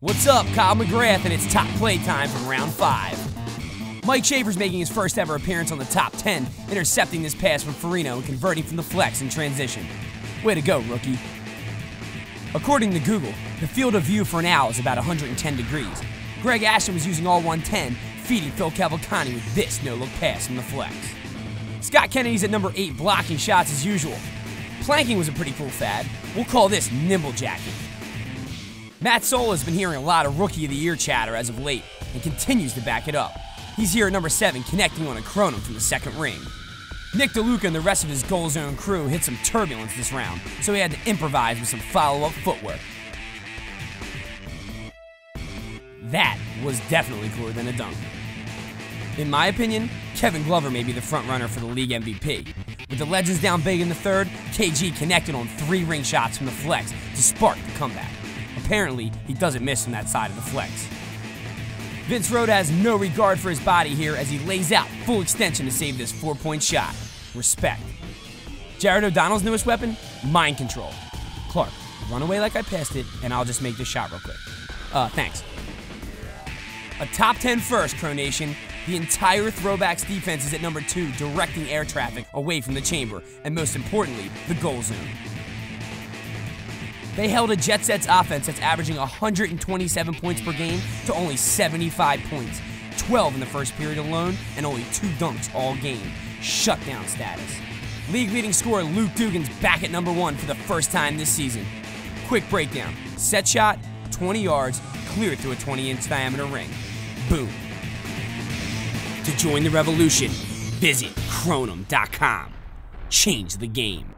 What's up, Kyle McGrath, and it's top play time from round five. Mike Schaefer's making his first ever appearance on the top 10, intercepting this pass from Farino and converting from the flex in transition. Way to go, rookie. According to Google, the field of view for an owl is about 110 degrees. Greg Ashton was using all 110, feeding Phil Cavalcante with this no-look pass from the flex. Scott Kennedy's at number 8 blocking shots as usual. Planking was a pretty cool fad. We'll call this nimble jacking. Matt Sola has been hearing a lot of Rookie of the Year chatter as of late and continues to back it up. He's here at number 7 connecting on a chrono from the second ring. Nick DeLuca and the rest of his goal zone crew hit some turbulence this round, so he had to improvise with some follow-up footwork. That was definitely cooler than a dunk. In my opinion, Kevin Glover may be the front runner for the league MVP. With the Legends down big in the third, KG connected on three ring shots from the flex to spark the comeback. Apparently, he doesn't miss from that side of the flex. Vince Rhoda has no regard for his body here as he lays out full extension to save this four point shot. Respect. Jared O'Donnell's newest weapon? Mind control. Clark, run away like I passed it, and I'll just make this shot real quick. Uh, thanks. A top 10 first, Crow Nation. The entire throwbacks defense is at number two, directing air traffic away from the chamber, and most importantly, the goal zone. They held a Jet Sets offense that's averaging 127 points per game to only 75 points, 12 in the first period alone, and only two dunks all game. Shutdown status. League leading scorer Luke Dugan's back at number one for the first time this season. Quick breakdown set shot, 20 yards, cleared through a 20 inch diameter ring. Boom. To join the revolution, visit Kronum.com. Change the game.